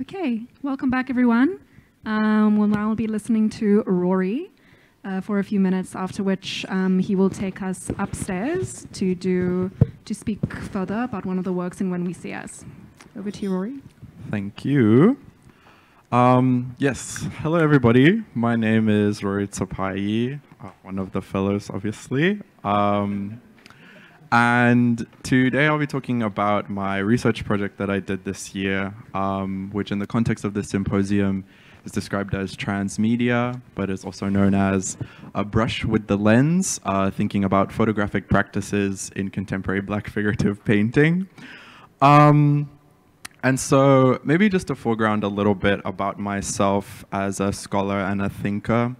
Okay, welcome back everyone. Um, we'll now be listening to Rory uh, for a few minutes, after which um, he will take us upstairs to do to speak further about one of the works in When We See Us. Over to you, Rory. Thank you. Um, yes, hello everybody. My name is Rory Tsapayi, uh, one of the fellows, obviously. Um, and today I'll be talking about my research project that I did this year, um, which in the context of this symposium is described as transmedia, but is also known as a brush with the lens, uh, thinking about photographic practices in contemporary black figurative painting. Um, and so maybe just to foreground a little bit about myself as a scholar and a thinker.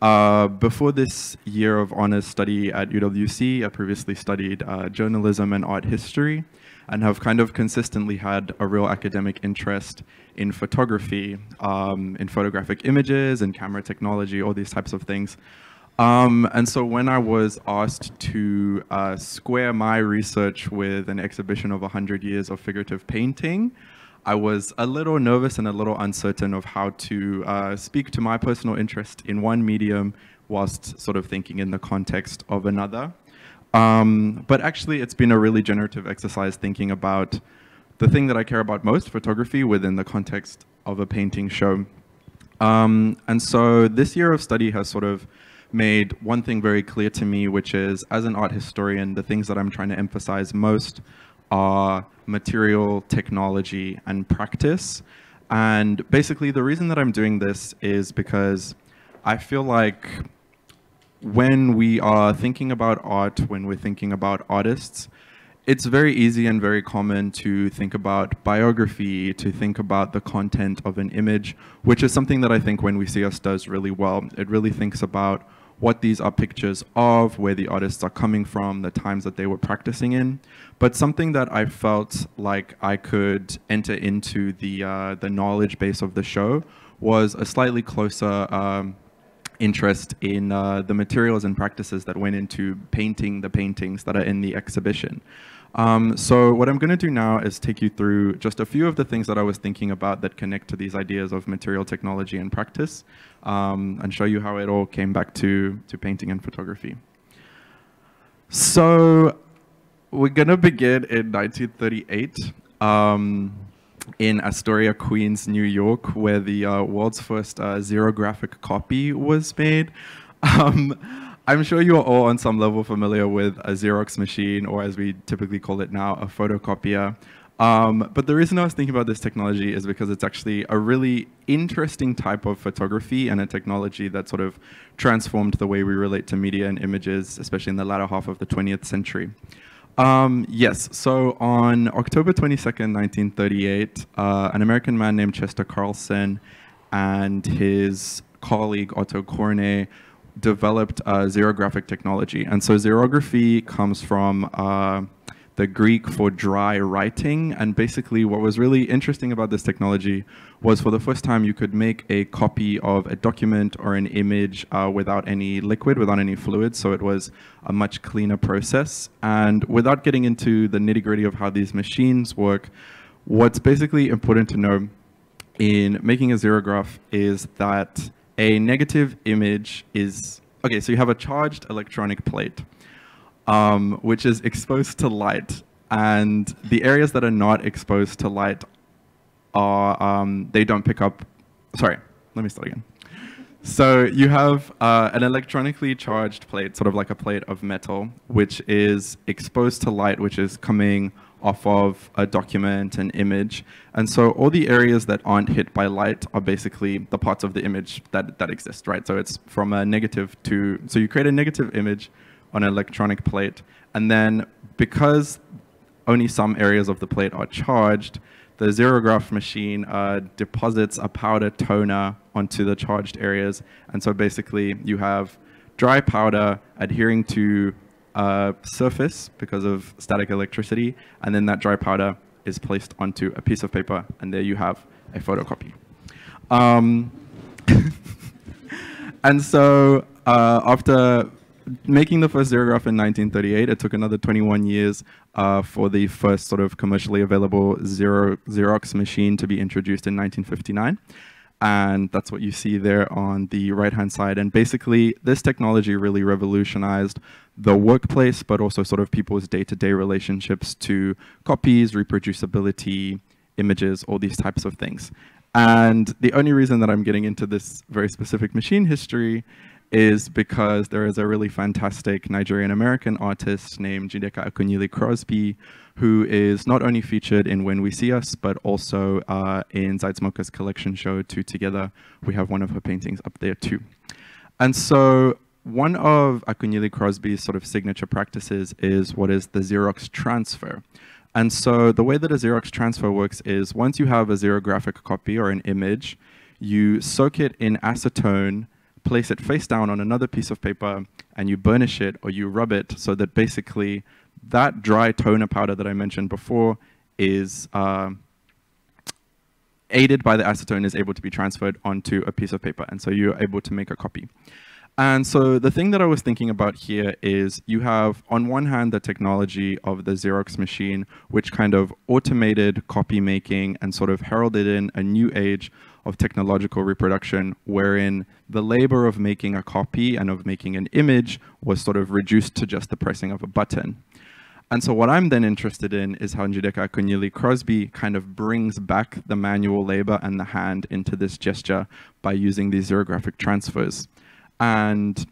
Uh, before this year of honors study at UWC, I previously studied uh, journalism and art history and have kind of consistently had a real academic interest in photography, um, in photographic images and camera technology, all these types of things. Um, and so when I was asked to uh, square my research with an exhibition of 100 years of figurative painting, I was a little nervous and a little uncertain of how to uh, speak to my personal interest in one medium whilst sort of thinking in the context of another. Um, but actually, it's been a really generative exercise thinking about the thing that I care about most, photography, within the context of a painting show. Um, and so this year of study has sort of made one thing very clear to me, which is as an art historian, the things that I'm trying to emphasize most are material, technology, and practice. And basically, the reason that I'm doing this is because I feel like when we are thinking about art, when we're thinking about artists, it's very easy and very common to think about biography, to think about the content of an image, which is something that I think When We See Us does really well. It really thinks about what these are pictures of, where the artists are coming from, the times that they were practicing in. But something that I felt like I could enter into the, uh, the knowledge base of the show was a slightly closer um, interest in uh, the materials and practices that went into painting the paintings that are in the exhibition. Um, so what I'm going to do now is take you through just a few of the things that I was thinking about that connect to these ideas of material technology and practice um, and show you how it all came back to, to painting and photography. So we're going to begin in 1938 um, in Astoria, Queens, New York, where the uh, world's first uh, xerographic copy was made. I'm sure you are all on some level familiar with a Xerox machine, or as we typically call it now, a photocopier. Um, but the reason I was thinking about this technology is because it's actually a really interesting type of photography and a technology that sort of transformed the way we relate to media and images, especially in the latter half of the 20th century. Um, yes, so on October 22nd, 1938, uh, an American man named Chester Carlson and his colleague Otto Kornei developed uh, xerographic technology. And so xerography comes from uh, the Greek for dry writing. And basically what was really interesting about this technology was for the first time you could make a copy of a document or an image uh, without any liquid, without any fluid. So it was a much cleaner process. And without getting into the nitty gritty of how these machines work, what's basically important to know in making a xerograph is that a negative image is, okay, so you have a charged electronic plate, um, which is exposed to light. And the areas that are not exposed to light are, um, they don't pick up, sorry, let me start again. So you have uh, an electronically charged plate, sort of like a plate of metal, which is exposed to light, which is coming off of a document, an image. And so all the areas that aren't hit by light are basically the parts of the image that, that exist, right? So it's from a negative to, so you create a negative image on an electronic plate. And then because only some areas of the plate are charged, the xerograph machine uh, deposits a powder toner onto the charged areas. And so basically you have dry powder adhering to uh, surface because of static electricity, and then that dry powder is placed onto a piece of paper, and there you have a photocopy. Um, and so uh, after making the first xerograph in 1938, it took another 21 years uh, for the first sort of commercially available Xero Xerox machine to be introduced in 1959. And that's what you see there on the right-hand side. And basically, this technology really revolutionized the workplace, but also sort of people's day-to-day -day relationships to copies, reproducibility, images, all these types of things. And the only reason that I'm getting into this very specific machine history is because there is a really fantastic Nigerian American artist named Njideka Akunyili Crosby, who is not only featured in When We See Us, but also uh, in Zeitz MOCAA's collection show Two Together. We have one of her paintings up there too. And so one of Akunyili Crosby's sort of signature practices is what is the Xerox transfer. And so the way that a Xerox transfer works is once you have a xerographic copy or an image, you soak it in acetone, place it face down on another piece of paper, and you burnish it or you rub it so that basically that dry toner powder that I mentioned before is uh, aided by the acetone is able to be transferred onto a piece of paper. And so you're able to make a copy. And so the thing that I was thinking about here is you have, on one hand, the technology of the Xerox machine, which kind of automated copy making and sort of heralded in a new age of technological reproduction, wherein the labor of making a copy and of making an image was sort of reduced to just the pressing of a button. And so what I'm then interested in is how Njideka Akunyili Crosby kind of brings back the manual labor and the hand into this gesture by using these xerographic transfers. And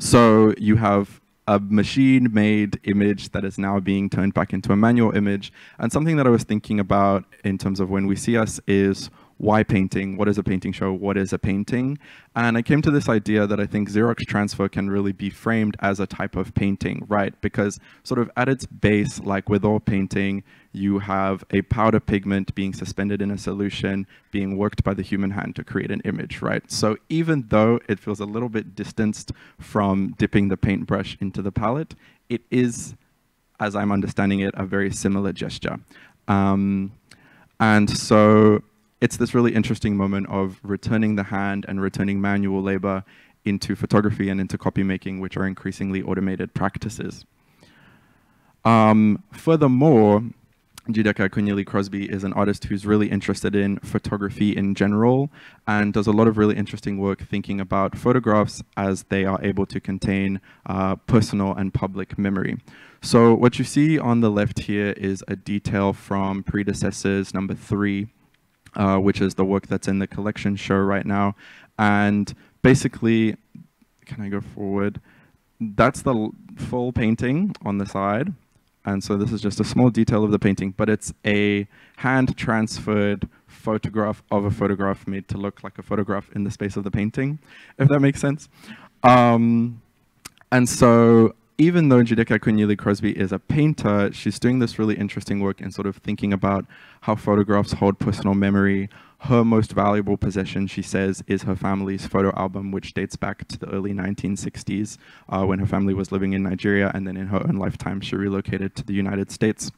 so you have a machine-made image that is now being turned back into a manual image. And something that I was thinking about in terms of when we see us is why painting? What is a painting show? What is a painting? And I came to this idea that I think Xerox transfer can really be framed as a type of painting, right? Because sort of at its base, like with all painting, you have a powder pigment being suspended in a solution, being worked by the human hand to create an image, right? So even though it feels a little bit distanced from dipping the paintbrush into the palette, it is, as I'm understanding it, a very similar gesture. Um, and so it's this really interesting moment of returning the hand and returning manual labor into photography and into copy making, which are increasingly automated practices. Um, furthermore, Njideka Akunyili Crosby is an artist who's really interested in photography in general and does a lot of really interesting work thinking about photographs as they are able to contain uh, personal and public memory. So what you see on the left here is a detail from predecessors number three, uh, which is the work that's in the collection show right now. And basically, can I go forward? That's the full painting on the side. And so this is just a small detail of the painting, but it's a hand-transferred photograph of a photograph made to look like a photograph in the space of the painting, if that makes sense. Um, and so even though Njideka Akunyili Crosby is a painter, she's doing this really interesting work in sort of thinking about how photographs hold personal memory. Her most valuable possession, she says, is her family's photo album, which dates back to the early 1960s uh, when her family was living in Nigeria, and then in her own lifetime, she relocated to the United States.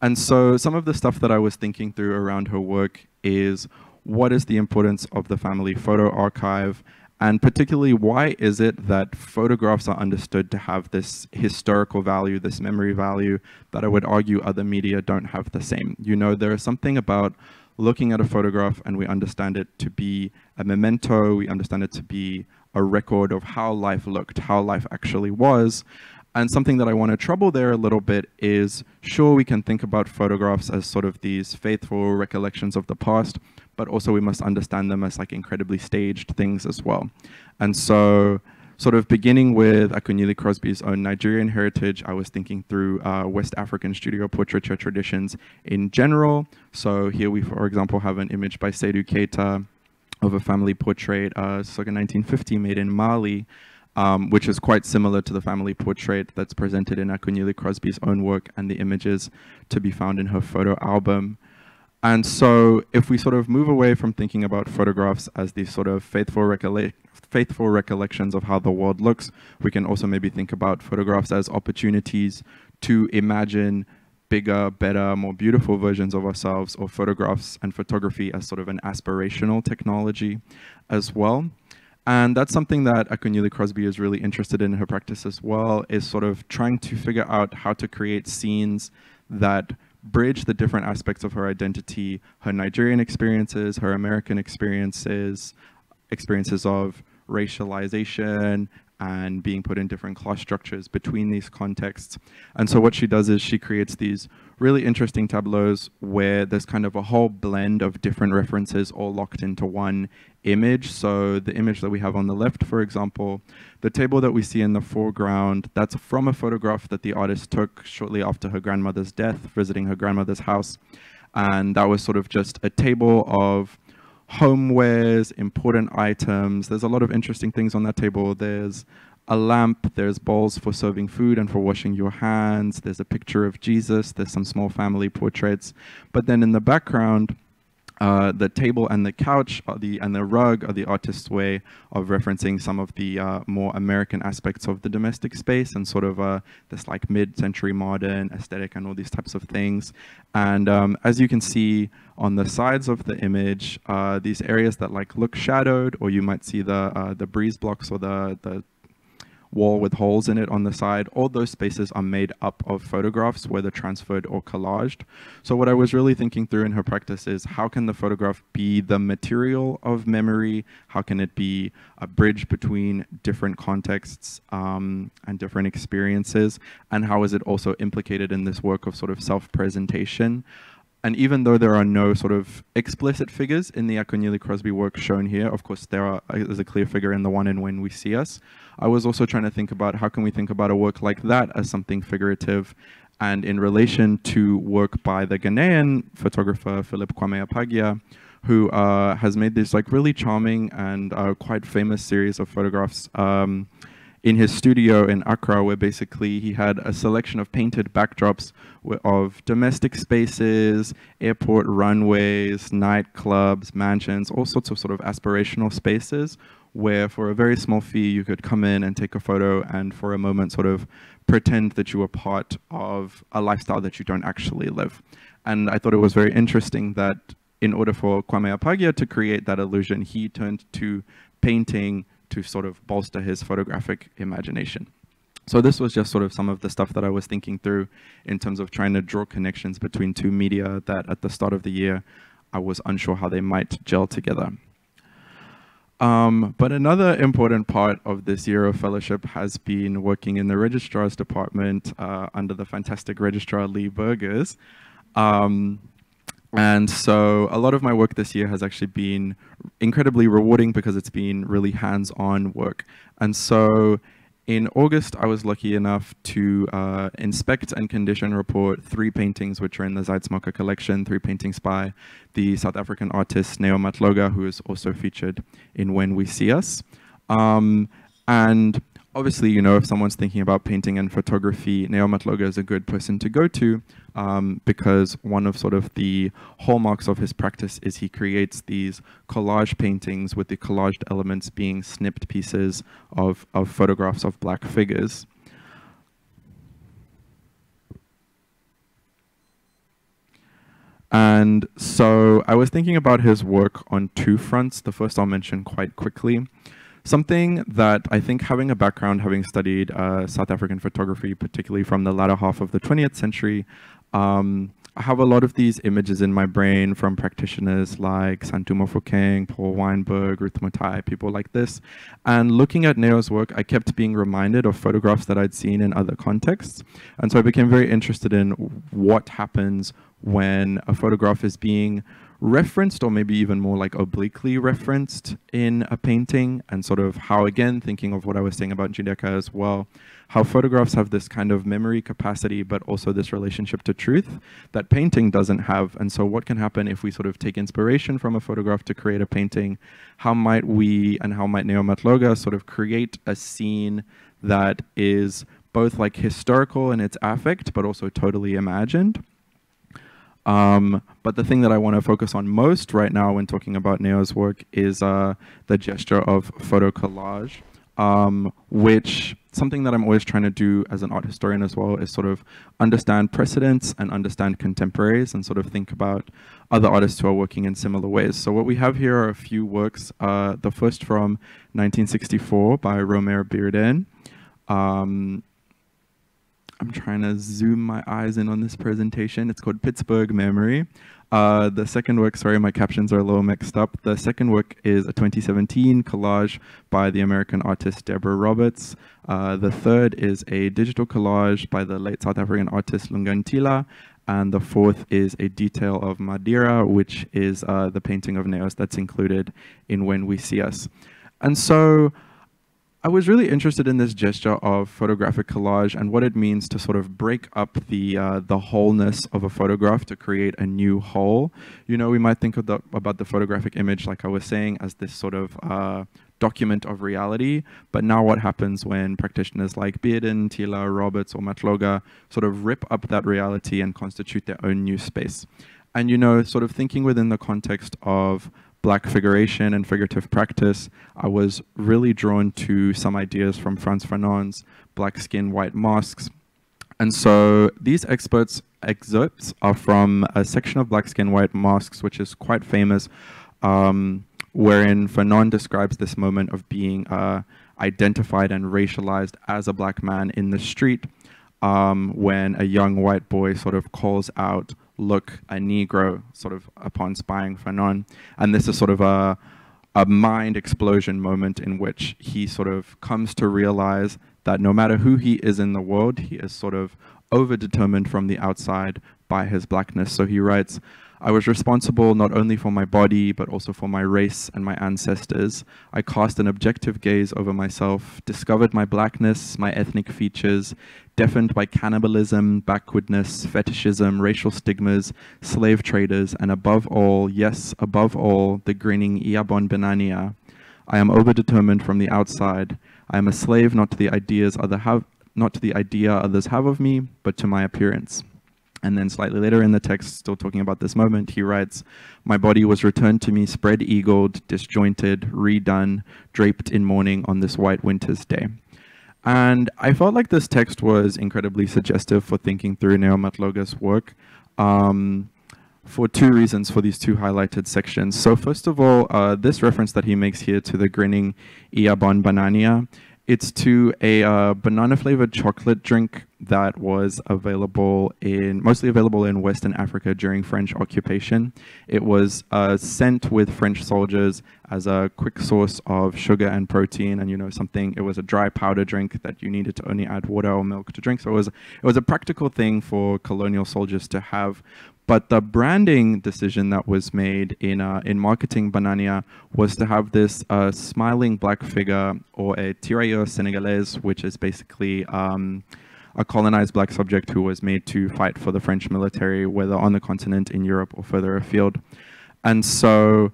And so some of the stuff that I was thinking through around her work is what is the importance of the family photo archive and particularly, why is it that photographs are understood to have this historical value, this memory value, that I would argue other media don't have the same? You know, there is something about looking at a photograph and we understand it to be a memento, we understand it to be a record of how life looked, how life actually was. And something that I want to trouble there a little bit is, sure, we can think about photographs as sort of these faithful recollections of the past, but also we must understand them as like incredibly staged things as well. And so sort of beginning with Akunyili Crosby's own Nigerian heritage, I was thinking through uh, West African studio portraiture traditions in general. So here we, for example, have an image by Seydou Keita of a family portrait, uh, circa 1950, made in Mali, um, which is quite similar to the family portrait that's presented in Akunyili Crosby's own work and the images to be found in her photo album. And so if we sort of move away from thinking about photographs as these sort of faithful, recolle faithful recollections of how the world looks, we can also maybe think about photographs as opportunities to imagine bigger, better, more beautiful versions of ourselves, or photographs and photography as sort of an aspirational technology as well. And that's something that Akunyili Crosby is really interested in, in her practice as well, is sort of trying to figure out how to create scenes that bridge the different aspects of her identity, her Nigerian experiences, her American experiences, experiences of racialization and being put in different class structures between these contexts. And so what she does is she creates these really interesting tableaus where there's kind of a whole blend of different references all locked into one image. So the image that we have on the left, for example, the table that we see in the foreground, that's from a photograph that the artist took shortly after her grandmother's death, visiting her grandmother's house. And that was sort of just a table of homewares, important items. There's a lot of interesting things on that table. There's a lamp, there's bowls for serving food and for washing your hands. There's a picture of Jesus. There's some small family portraits. But then in the background, uh, the table and the couch the, and the rug are the artist's way of referencing some of the uh, more American aspects of the domestic space and sort of uh, this like mid-century modern aesthetic and all these types of things. And um, as you can see on the sides of the image, uh, these areas that like look shadowed, or you might see the uh, the breeze blocks or the the wall with holes in it on the side, all those spaces are made up of photographs, whether transferred or collaged. So what I was really thinking through in her practice is how can the photograph be the material of memory? How can it be a bridge between different contexts um, and different experiences? And how is it also implicated in this work of sort of self-presentation? And even though there are no sort of explicit figures in the Akunyili Crosby work shown here, of course there are, uh, there's a clear figure in the one in When We See Us. I was also trying to think about how can we think about a work like that as something figurative and in relation to work by the Ghanaian photographer Philip Kwame Apagya, who uh, has made this like really charming and uh, quite famous series of photographs um, in his studio in Accra, where basically he had a selection of painted backdrops of domestic spaces, airport runways, nightclubs, mansions, all sorts of sort of aspirational spaces where for a very small fee you could come in and take a photo and for a moment sort of pretend that you were part of a lifestyle that you don't actually live. And I thought it was very interesting that in order for Kwame Apagya to create that illusion, he turned to painting to sort of bolster his photographic imagination. So this was just sort of some of the stuff that I was thinking through in terms of trying to draw connections between two media that at the start of the year, I was unsure how they might gel together. Um, but another important part of this year of fellowship has been working in the registrar's department uh, under the fantastic registrar Lee Burgers. Um, and so a lot of my work this year has actually been incredibly rewarding because it's been really hands-on work. And so in August, I was lucky enough to uh, inspect and condition report three paintings which are in the Zeitz collection, three paintings by the South African artist Neo Matloga, who is also featured in When We See Us. Um, and obviously, you know, if someone's thinking about painting and photography, Neo Matloga is a good person to go to um, because one of sort of the hallmarks of his practice is he creates these collage paintings with the collaged elements being snipped pieces of, of photographs of black figures. And so I was thinking about his work on two fronts. The first I'll mention quite quickly. Something that I think having a background, having studied uh, South African photography, particularly from the latter half of the 20th century, um, I have a lot of these images in my brain from practitioners like Santu Mofokeng, Paul Weinberg, Ruth Motau, people like this. And looking at Neo's work, I kept being reminded of photographs that I'd seen in other contexts. And so I became very interested in what happens when a photograph is being referenced or maybe even more like obliquely referenced in a painting and sort of how, again, thinking of what I was saying about Njideka as well, how photographs have this kind of memory capacity, but also this relationship to truth that painting doesn't have. And so what can happen if we sort of take inspiration from a photograph to create a painting? How might we and how might Neo Matloga sort of create a scene that is both like historical in its affect, but also totally imagined? Um, but the thing that I want to focus on most right now when talking about Neo's work is uh, the gesture of photo collage. um, which something that I'm always trying to do as an art historian as well is sort of understand precedents and understand contemporaries and sort of think about other artists who are working in similar ways. So what we have here are a few works. Uh, the first from 1964 by Romare Bearden. Um, I'm trying to zoom my eyes in on this presentation. It's called Pittsburgh Memory. Uh, the second work, sorry, my captions are a little mixed up. The second work is a 2017 collage by the American artist Deborah Roberts. Uh, the third is a digital collage by the late South African artist Lunga Ntila. And the fourth is a detail of Madeira, which is uh, the painting of Neos that's included in When We See Us. And so I was really interested in this gesture of photographic collage and what it means to sort of break up the uh, the wholeness of a photograph to create a new whole. You know, we might think the, about the photographic image, like I was saying, as this sort of uh, document of reality. But now what happens when practitioners like Bearden, Ntila, Roberts, or Matloga sort of rip up that reality and constitute their own new space? And, you know, sort of thinking within the context of black figuration and figurative practice, I was really drawn to some ideas from Frantz Fanon's Black Skin, White Masks. And so these experts excerpts are from a section of Black Skin, White Masks, which is quite famous, um, wherein Fanon describes this moment of being uh, identified and racialized as a black man in the street um, when a young white boy sort of calls out look a Negro sort of upon spying Fanon. And this is sort of a, a mind explosion moment in which he sort of comes to realize that no matter who he is in the world, he is sort of overdetermined from the outside by his blackness. So he writes, I was responsible not only for my body, but also for my race and my ancestors. I cast an objective gaze over myself, discovered my blackness, my ethnic features, deafened by cannibalism, backwardness, fetishism, racial stigmas, slave traders, and above all, yes, above all, the grinning Y a bon Banania. I am overdetermined from the outside. I am a slave not to the ideas other have, not to the idea others have of me, but to my appearance. And then slightly later in the text, still talking about this moment, he writes, My body was returned to me spread eagled, disjointed, redone, draped in mourning on this white winter's day. And I felt like this text was incredibly suggestive for thinking through Neo Matloga's work um, for two reasons for these two highlighted sections. So first of all, uh, this reference that he makes here to the grinning Y a bon Banania it's to a uh, banana flavored chocolate drink that was available in mostly available in Western Africa during French occupation. It was uh, sent with French soldiers as a quick source of sugar and protein, and you know something. It was a dry powder drink that you needed to only add water or milk to drink. So it was it was a practical thing for colonial soldiers to have. But the branding decision that was made in uh, in marketing Banania was to have this uh, smiling black figure or a tirailleur senegalese, which is basically um, a colonized black subject who was made to fight for the French military, whether on the continent, in Europe, or further afield. And so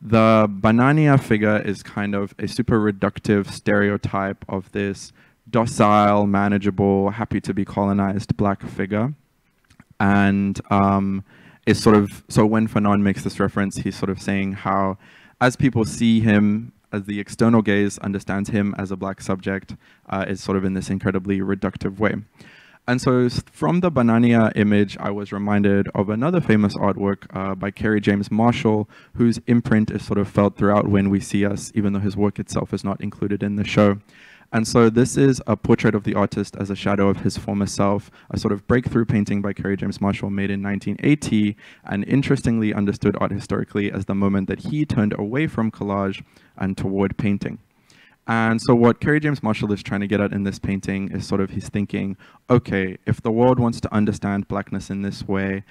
the Banania figure is kind of a super reductive stereotype of this docile, manageable, happy to be colonized black figure and um, sort of so when Fanon makes this reference, he's sort of saying how, as people see him, as the external gaze understands him as a black subject, uh, is sort of in this incredibly reductive way. And so from the Banania image, I was reminded of another famous artwork uh, by Kerry James Marshall, whose imprint is sort of felt throughout when we see us, even though his work itself is not included in the show. And so this is a portrait of the artist as a shadow of his former self, a sort of breakthrough painting by Kerry James Marshall made in 1980, and interestingly understood art historically as the moment that he turned away from collage and toward painting. And so what Kerry James Marshall is trying to get at in this painting is sort of he's thinking, okay, if the world wants to understand blackness in this way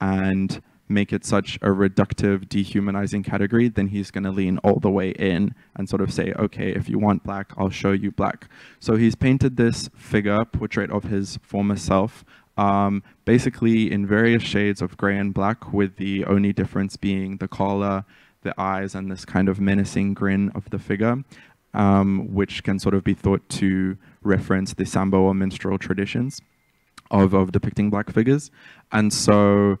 and make it such a reductive, dehumanizing category, then he's going to lean all the way in and sort of say, okay, if you want black, I'll show you black. So he's painted this figure, portrait of his former self, um, basically in various shades of gray and black, with the only difference being the collar, the eyes, and this kind of menacing grin of the figure, um, which can sort of be thought to reference the Sambo or minstrel traditions of, of depicting black figures. And so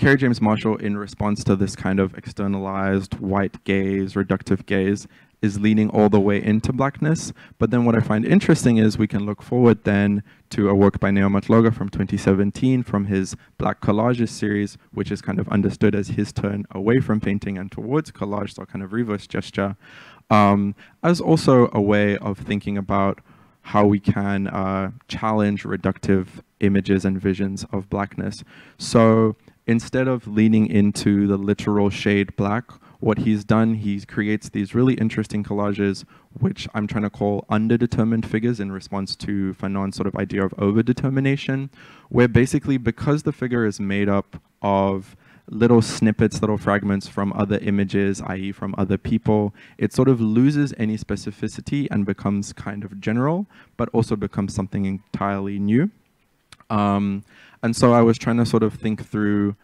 Kerry James Marshall, in response to this kind of externalized white gaze, reductive gaze, is leaning all the way into blackness. But then what I find interesting is we can look forward then to a work by Neo Matloga from 2017 from his Black Collages series, which is kind of understood as his turn away from painting and towards collage, so kind of reverse gesture, um, as also a way of thinking about how we can uh, challenge reductive images and visions of blackness. So instead of leaning into the literal shade black, what he's done, he creates these really interesting collages, which I'm trying to call underdetermined figures in response to Fanon's sort of idea of overdetermination, where basically because the figure is made up of little snippets, little fragments from other images, i.e. from other people, it sort of loses any specificity and becomes kind of general, but also becomes something entirely new. Um, and so I was trying to sort of think through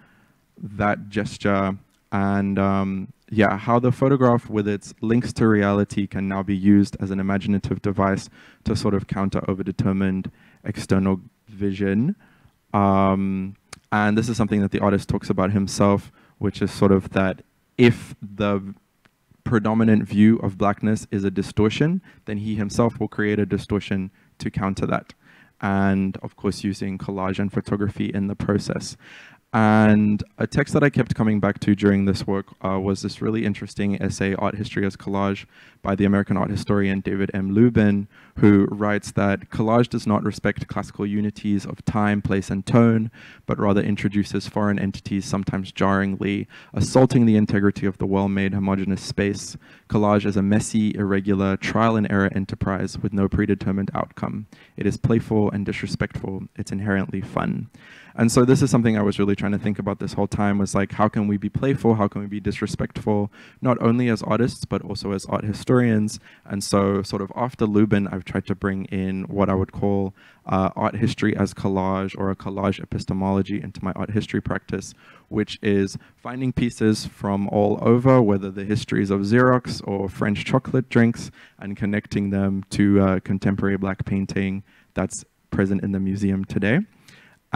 that gesture and um, yeah, how the photograph with its links to reality can now be used as an imaginative device to sort of counter overdetermined external vision. Um, and this is something that the artist talks about himself, which is sort of that if the predominant view of blackness is a distortion, then he himself will create a distortion to counter that. And of course, using collage and photography in the process. And a text that I kept coming back to during this work uh, was this really interesting essay, Art History as Collage, by the American art historian David M. Lubin, who writes that collage does not respect classical unities of time, place, and tone, but rather introduces foreign entities, sometimes jarringly, assaulting the integrity of the well-made homogeneous space. Collage is a messy, irregular, trial-and-error enterprise with no predetermined outcome. It is playful and disrespectful. It's inherently fun. And so this is something I was really trying to think about this whole time was like, how can we be playful? How can we be disrespectful? Not only as artists, but also as art historians. And so sort of after Lubin, I've tried to bring in what I would call uh, art history as collage or a collage epistemology into my art history practice, which is finding pieces from all over, whether the histories of Xerox or French chocolate drinks, and connecting them to uh, contemporary black painting that's present in the museum today.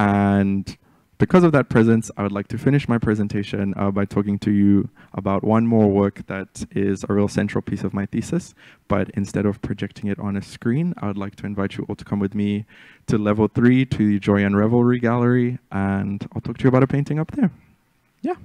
And because of that presence, I would like to finish my presentation uh, by talking to you about one more work that is a real central piece of my thesis. But instead of projecting it on a screen, I would like to invite you all to come with me to level three to the Joy and Revelry Gallery, and I'll talk to you about a painting up there. Yeah.